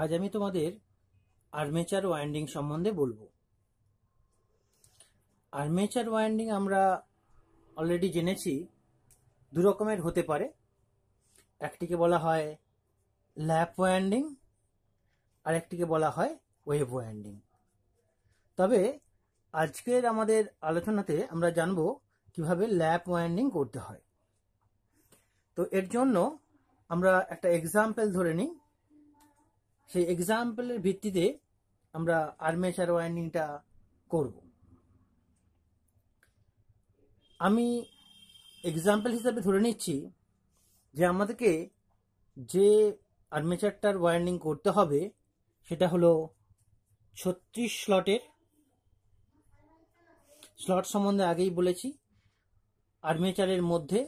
আজ আমি তোমাদের আর্মেচার ওয়াইন্ডিং সম্বন্ধে বলব। আর্মেচার ওয়াইন্ডিং আমরা অলরেডি জেনেছি, দু রকমের হতে পারে। একটিকে বলা হয় ল্যাপ ওয়াইন্ডিং আর একটিকে বলা হয় ওয়েভ ওয়াইন্ডিং তবে আজকের আমাদের আলোচনাতে আমরা জানব কীভাবে ল্যাপ ওয়াইন্ডিং করতে হয়। তো এর জন্য আমরা একটা এক্সাম্পল ধরে নিই। সেই এক্সাম্পলের ভিত্তিতে আমরা আর্মেচার ওয়াইন্ডিংটা করব। আমি এক্সাম্পল হিসাবে ধরে নিচ্ছি যে আমাদেরকে যে আর্মেচারটার ওয়াইন্ডিং করতে হবে, সেটা হলো ছত্রিশ স্লটের স্লট সম্বন্ধে আগেই বলেছি আর্মেচারের মধ্যে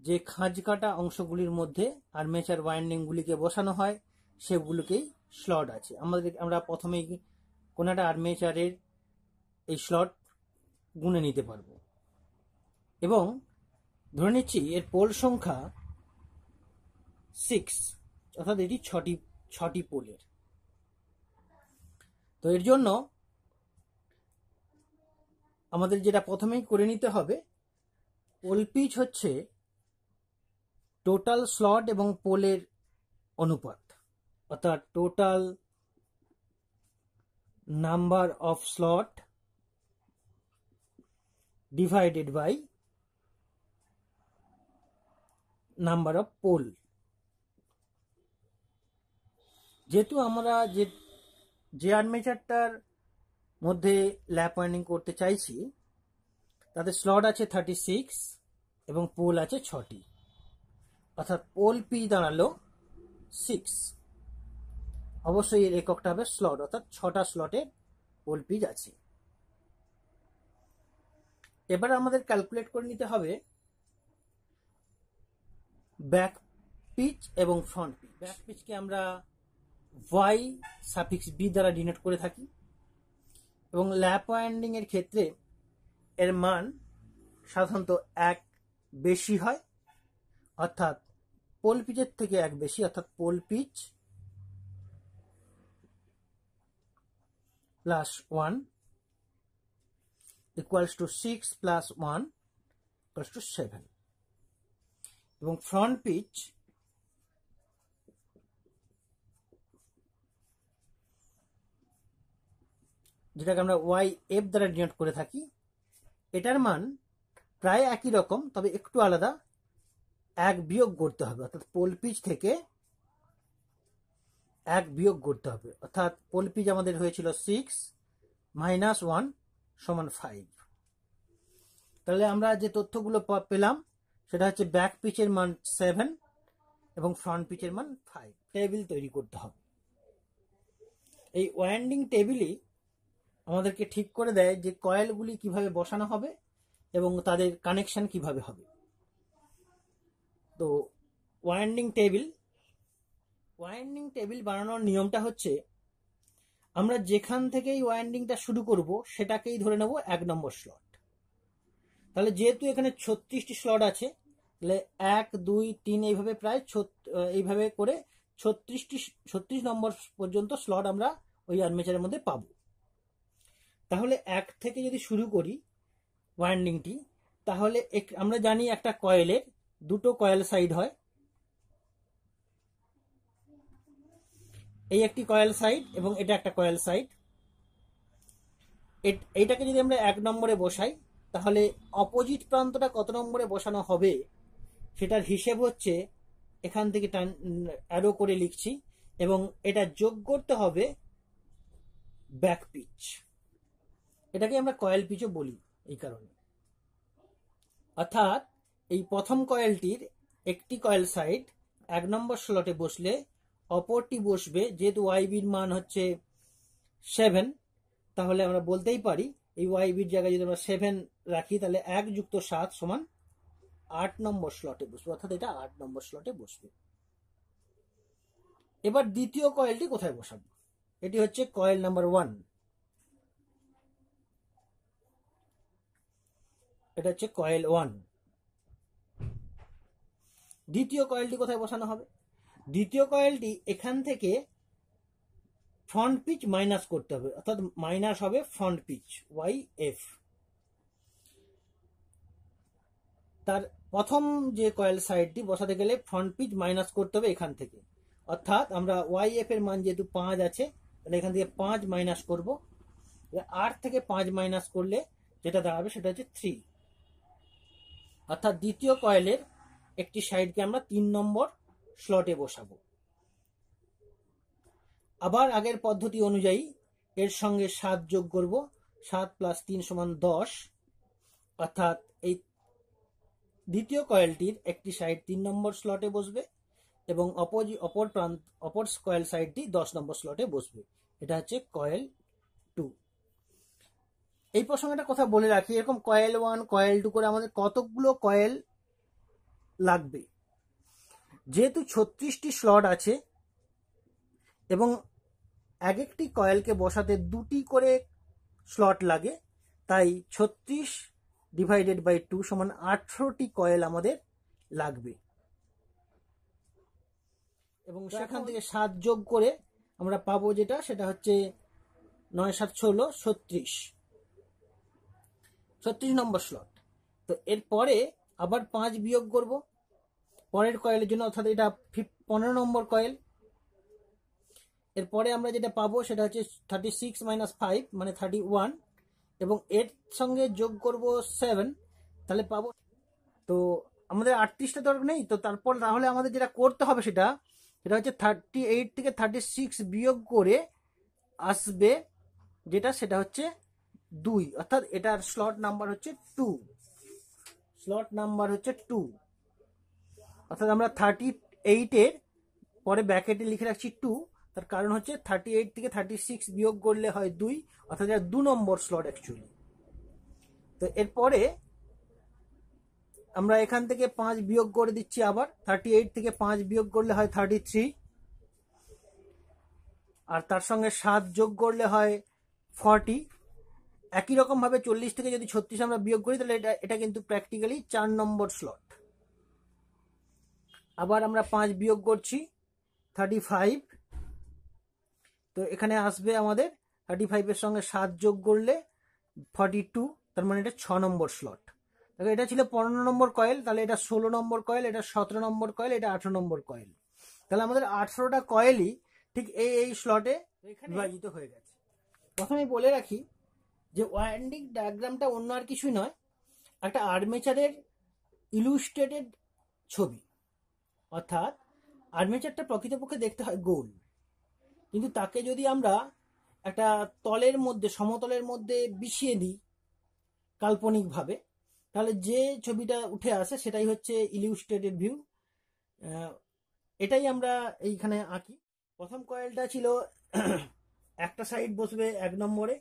যে খাঁজ কাটা অংশগুলির মধ্যে আর্মেচার ওয়াইন্ডিংগুলিকে বসানো হয়, সেগুলোকেই স্লট আছে। আমাদের আমরা প্রথমেই কোনো একটা আর্মেচারের এই স্লট গুনে নিতে পারব। এবং ধরে নিচ্ছি এর পোল সংখ্যা সিক্স অর্থাৎ এটি ছটি ছটি পোলের তো এর জন্য আমাদের যেটা প্রথমেই করে নিতে হবে পোল পিচ হচ্ছে টোটাল স্লট এবং পোলের অনুপাত। অর্থাৎ total number of slot divided by number of pole যেহেতু আমরা যে যে আর্মেচারটার মধ্যে ল্যাপ ওয়াইন্ডিং করতে চাইছি তাদের স্লট আছে থার্টি সিক্স এবং পোল আছে ছটি। অর্থাৎ পোল পি দাঁড়াল সিক্স অবশ্যই এর এককটা হবে স্লট অর্থাৎ ছটা স্লটে পোল পিচ আছে। এবার আমাদের ক্যালকুলেট করে নিতে হবে ব্যাক পিচ এবং ফ্রন্ট পিচ ব্যাক পিচকে আমরা ওয়াই সাফিক্স বি দ্বারা ডিনোট করে থাকি এবং ল্যাপ ওয়াইন্ডিং এর ক্ষেত্রে এর মান সাধারণত এক বেশি হয়, অর্থাৎ পোল পিচের থেকে এক বেশি, অর্থাৎ pole pitch plus one equals to six plus one equals to seven এবং ফ্রন্ট পিচ যেটাকে আমরা ওয়াই এফ দ্বারা ডিনোট করে থাকি, এটার মান প্রায় একই রকম, তবে একটু আলাদা, এক বিয়োগ করতে হবে। অর্থাৎ পোল পিচ থেকে এক বিয়োগ করতে হবে। অর্থাৎ পোল পিচ আমাদের হয়েছিল সিক্স মাইনাস ওয়ান সমান ফাইভ তাহলে আমরা যে তথ্যগুলো পেলাম, সেটা হচ্ছে ব্যাক পিচের মান সেভেন এবং ফ্রন্ট পিচের মান ফাইভ টেবিল তৈরি করতে হবে। এই ওয়াইন্ডিং টেবিলই আমাদেরকে ঠিক করে দেয় যে কয়েলগুলি কীভাবে বসানো হবে এবং তাদের কানেকশন কীভাবে হবে। তো ওয়াইন্ডিং টেবিল ওয়াইন্ডিং টেবিল বানানোর নিয়মটা হচ্ছে, আমরা যেখান থেকেই ওয়াইন্ডিংটা শুরু করব, সেটাকেই ধরে নেব এক নম্বর স্লট তাহলে যেহেতু এখানে ছত্রিশটি স্লট আছে, তাহলে এক, দুই, তিন এইভাবে প্রায় এইভাবে করে ছত্রিশটি, ছত্রিশ নম্বর পর্যন্ত স্লট আমরা ওই আর্মেচারের মধ্যে পাব। তাহলে এক থেকে যদি শুরু করি ওয়াইন্ডিংটি তাহলে আমরা জানি একটা কয়েলের দুটো কয়েল সাইড হয় এই একটি কয়েল সাইড এবং এটা একটা কয়েল সাইড এইটাকে যদি আমরা এক নম্বরে বসাই, তাহলে অপোজিট প্রান্তটা কত নম্বরে বসানো হবে? সেটার হিসেব হচ্ছে, এখান থেকে টান অ্যারো করে লিখছি, এবং এটা যোগ করতে হবে ব্যাক পিচ এটাকে আমরা কয়েল পিচও বলি এই কারণে। অর্থাৎ, এই প্রথম কয়েলটির একটি কয়েল সাইড এক নম্বর স্লটে বসলে অপরটি বসবে, যেহেতু ওয়াইবির মান হচ্ছে সেভেন তাহলে আমরা বলতেই পারি, এই ওয়াইবির জায়গায় যদি আমরা সেভেন রাখি, তাহলে এক যুক্ত সাত সমান আট নম্বর স্লটে বসবে, অর্থাৎ এটা আট নম্বর স্লটে বসবে। এবার দ্বিতীয় কয়েলটি কোথায় বসাবো? এটি হচ্ছে কয়েল নাম্বার ওয়ান এটা হচ্ছে কয়েল ওয়ান দ্বিতীয় কয়েলটি কোথায় বসানো হবে? দ্বিতীয় কয়েলটি এখান থেকে ফ্রন্ট পিচ মাইনাস করতে হবে, অর্থাৎ মাইনাস হবে ফ্রন্ট পিচ ওয়াই এফ তার প্রথম যে কয়েল সাইডটি বসাতে গেলে ফ্রন্ট পিচ মাইনাস করতে হবে এখান থেকে। অর্থাৎ আমরা ওয়াই এফ এর মান যেহেতু পাঁচ আছে, তাহলে এখান থেকে পাঁচ মাইনাস করব। আট থেকে পাঁচ মাইনাস করলে যেটা দাঁড়াবে সেটা হচ্ছে থ্রি অর্থাৎ দ্বিতীয় কয়েলের একটি সাইডকে আমরা তিন নম্বর স্লটে বসাবো। আবার আগের পদ্ধতি অনুযায়ী এর সঙ্গে সাত যোগ করব। সাত প্লাস তিন সমান দশ, অর্থাৎ এই দ্বিতীয় কয়েলটির একটি সাইড তিন নম্বর স্লটে বসবে এবং অপোজি অপর প্রান্ত, অপর কয়েল সাইডটি দশ নম্বর স্লটে বসবে। এটা হচ্ছে কয়েল টু। এই প্রসঙ্গে একটা কথা বলে রাখি, এরকম কয়েল ওয়ান কয়েল টু করে আমাদের কতগুলো কয়েল লাগবে? যেহেতু ছত্রিশটি স্লট আছে এবং এক একটি কয়েলকে বসাতে দুটি করে স্লট লাগে তাই ছত্রিশ ডিভাইডেড বাই টু সমান আঠেরোটি কয়েল আমাদের লাগবে। এবং সেখান থেকে সাত যোগ করে আমরা পাবো যেটা সেটা হচ্ছে নয় সাত ষোলো ছত্রিশ। ছত্রিশ নম্বর স্লট তো এরপরে আবার পাঁচ বিয়োগ করব। পরের কয়েলের জন্য, অর্থাৎ এটা পনেরো নম্বর কয়েল। এরপরে আমরা যেটা পাবো সেটা হচ্ছে থার্টি সিক্স মাইনাস ফাইভ মানে থার্টি ওয়ান এবং এর সঙ্গে যোগ করব সেভেন তাহলে পাবো তো আমাদের আটত্রিশটা দরকার নেই, তো তারপর তাহলে আমাদের যেটা করতে হবে সেটা সেটা হচ্ছে থার্টি এইট থেকে থার্টি সিক্স বিয়োগ করে আসবে যেটা, সেটা হচ্ছে দুই, অর্থাৎ এটার স্লট নাম্বার হচ্ছে টু স্লট নাম্বার হচ্ছে টু অর্থাৎ আমরা থার্টি এইটের পরে ব্যাকেটে লিখে রাখছি টু তার কারণ হচ্ছে থার্টি এইট থেকে থার্টি সিক্স বিয়োগ করলে হয় দুই, অর্থাৎ এটা দু নম্বর স্লট অ্যাকচুয়ালি তো এরপরে আমরা এখান থেকে পাঁচ বিয়োগ করে দিচ্ছি আবার থার্টি এইট থেকে পাঁচ বিয়োগ করলে হয় থার্টি থ্রি আর তার সঙ্গে সাত যোগ করলে হয় ফর্টি একই রকমভাবে চল্লিশ থেকে যদি ছত্রিশ আমরা বিয়োগ করি, তাহলে এটা এটা কিন্তু প্র্যাকটিক্যালি চার নম্বর স্লট আবার আমরা পাঁচ বিয়োগ করছি থার্টি ফাইভ তো এখানে আসবে আমাদের থার্টি ফাইভের সঙ্গে সাত যোগ করলে ফর্টি টু তার মানে এটা ছ নম্বর স্লট দেখো এটা ছিল পনেরো নম্বর কয়েল তাহলে এটা ষোলো নম্বর কয়েল এটা সতেরো নম্বর কয়েল এটা আঠেরো নম্বর কয়েল তাহলে আমাদের আঠেরোটা কয়েলই ঠিক এই এই স্লটে বিভাজিত হয়ে গেছে। প্রথমে বলে রাখি যে ওয়াইন্ডিং ডায়াগ্রামটা অন্য আর কিছুই নয় একটা আর্মেচারের ইলুস্ট্রেটেড ছবি। অর্থাৎ আর্মেচারটা প্রকৃতপক্ষে দেখতে হয় গোল। কিন্তু তাকে যদি আমরা একটা তলের মধ্যে, সমতলের মধ্যে বিছিয়ে দিই কাল্পনিকভাবে, তাহলে যে ছবিটা উঠে আসে সেটাই হচ্ছে ইলিউস্ট্রেটেড ভিউ এটাই আমরা এইখানে আঁকি। প্রথম কয়েলটা ছিল একটা সাইড বসবে এক নম্বরে,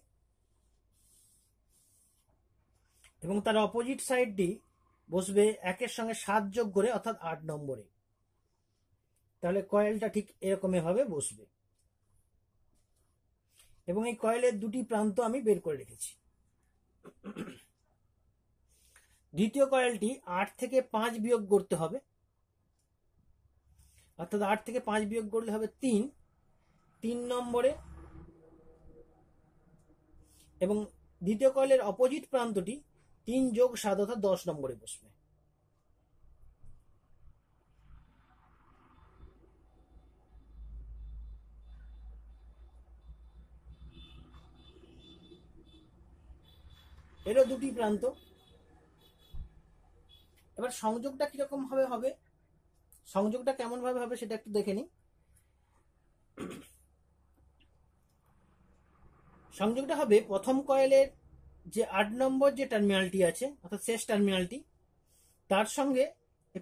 এবং তার অপোজিট সাইডটি বসবে একের সঙ্গে সাত যোগ করে, অর্থাৎ আট নম্বরে। তাহলে কয়েলটা ঠিক এরকম ভাবে বসবে। এবং এই কয়েলের দুটি প্রান্ত আমি বের করে রেখেছি। দ্বিতীয় কয়েলটি আট থেকে পাঁচ বিয়োগ করতে হবে। অর্থাৎ আট থেকে পাঁচ বিয়োগ করলে হবে তিন। তিন নম্বরে এবং দ্বিতীয় কয়েলের অপোজিট প্রান্তটি তিন যোগ সাত অর্থাৎ দশ নম্বরে বসবে। এরও দুটি প্রান্ত। এবার সংযোগটা কীরকম ভাবে হবে? সংযোগটা কেমন ভাবে হবে সেটা একটু দেখে নিই। সংযোগটা হবে প্রথম কয়েলের যে আট নম্বর যে টার্মিনালটি আছে, অর্থাৎ শেষ টার্মিনালটি, তার সঙ্গে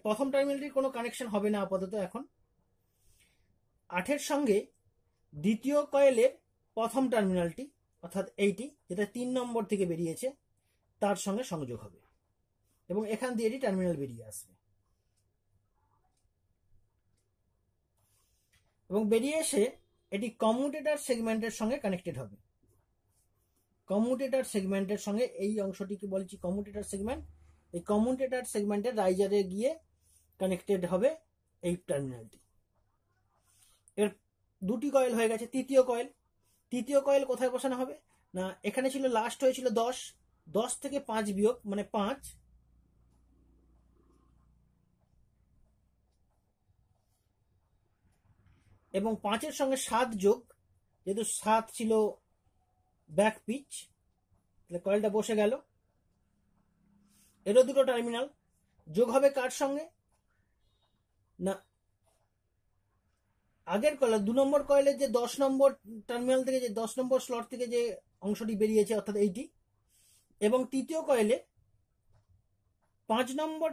প্রথম টার্মিনালটির কোনো কানেকশন হবে না আপাতত এখন। আঠের সঙ্গে দ্বিতীয় কয়েলের প্রথম টার্মিনালটি, অর্থাৎ এইটি, যেটা তিন নম্বর থেকে বেরিয়েছে তার সঙ্গে সংযোগ হবে। এবং এখান দিয়ে এটি টার্মিনাল বেরিয়ে আসবে। এবং বেরিয়ে এসে এটি কমিউটেটার সেগমেন্টের সঙ্গে কানেক্টেড হবে। কমিউটেটার সেগমেন্টের সঙ্গে এই অংশটিকে বলছি কমিউটেটার সেগমেন্ট এই কমিউটেটার সেগমেন্টের রাইজারে গিয়ে কানেক্টেড হবে এই টার্মিনালটি এর দুটি কয়েল হয়ে গেছে, তৃতীয় কয়েল তৃতীয় কয়েল কোথায় বসানো হবে? না, এখানে ছিল লাস্ট হয়েছিল দশ। দশ থেকে পাঁচ বিয়োগ মানে পাঁচ। এবং পাঁচের সঙ্গে সাত যোগ, যেহেতু সাত ছিল ব্যাক পিচ তাহলে কয়েলটা বসে গেল। এরও দুটো টার্মিনাল যোগ হবে কার সঙ্গে? না, আগের কয়েল, দু নম্বর কয়েলের যে দশ নম্বর টার্মিনাল থেকে যে, দশ নম্বর স্লট থেকে যে অংশটি বেরিয়েছে, অর্থাৎ এইটি এবং তৃতীয় কয়েলে পাঁচ নম্বর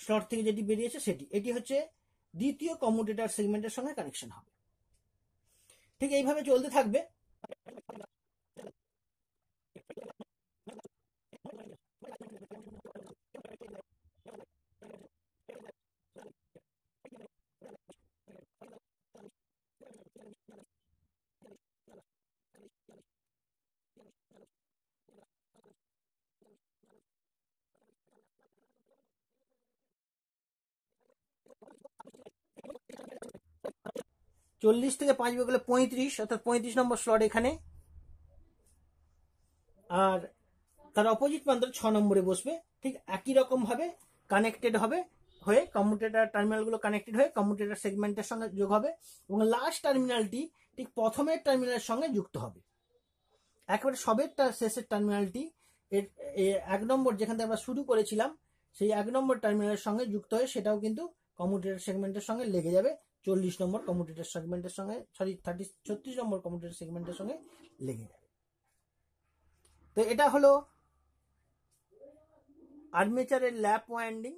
স্লট থেকে যেটি বেরিয়েছে সেটি। এটি হচ্ছে দ্বিতীয় কমোডেটার সেগমেন্টের সঙ্গে কানেকশন হবে। ঠিক এইভাবে চলতে থাকবে। চল্লিশ থেকে পাঁচ বিয়োগ পঁয়ত্রিশ, অর্থাৎ পঁয়ত্রিশ নম্বর স্লট এখানে। আর তার অপোজিট প্রান্ত ছ নম্বরে বসবে। ঠিক একই রকম ভাবে কানেক্টেড হবে, হয়ে কম্পিউটার টার্মিনালগুলো কানেক্টেড হয়ে কম্পিউটার সেগমেন্টের সঙ্গে যোগ হবে এবং লাস্ট টার্মিনালটি ঠিক প্রথমের টার্মিনালের সঙ্গে যুক্ত হবে। একেবারে সবের শেষের টার্মিনালটি এর এক নম্বর যেখান থেকে আমরা শুরু করেছিলাম, সেই এক নম্বর টার্মিনালের সঙ্গে যুক্ত হয়ে সেটাও কিন্তু কম্পিউটার সেগমেন্টের সঙ্গে লেগে যাবে। চল্লিশ নম্বর কম্পিউটার সেগমেন্টের সঙ্গে সরি থার্টি ছত্রিশ নম্বর কম্পিউটার সেগমেন্টের সঙ্গে লেগে যাবে তো এটা হলো আর্মেচারের ল্যাপ ওয়াইন্ডিং